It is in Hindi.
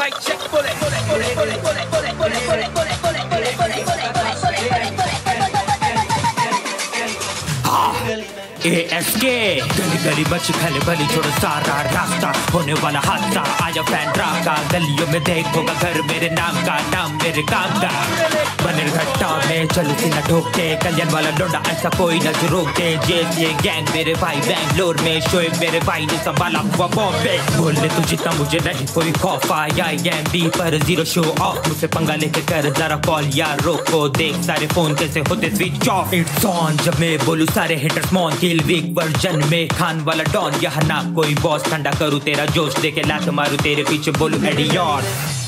mic check, bullet, bullet, bullet, bullet, bullet, bullet, bullet, bullet, bullet, bullet, bullet, bullet, bullet, bullet, bullet, ASK गली गली बच खले भली छोड़ो सारा रास्ता होने वाला हादसा। आया फ़ैन का गलियों में देखोगा घर, मेरे नाम का नाम, मेरे काम का। बने घट्टा में चलो सीना ठोकते कल्याण वाला लोडा ऐसा कोई न जो रोक। दे ये गैंग मेरे भाई बैंगलोर में शोएब मेरे भाई ने संभाला हुआ बॉम्बे बोलने तू जितना मुझे नहीं, कोई खौफ आया एम बी पर ज़ीरो शो ऑफ़ मुझसे पंगा लेके कर, जरा कॉल यार, रोको, देख सारे फ़ोन कैसे होते स्विच ऑफ़ इट्स ऑन जब मैं बोलूँ सारे हिटर्स मॉन किल वीक वर्जन में खान वाला डॉन यहाँ ना कोई बॉस ठंडा करूँ तेरा जोश देखे लात मारू तेरे पीछे बोलू एडियन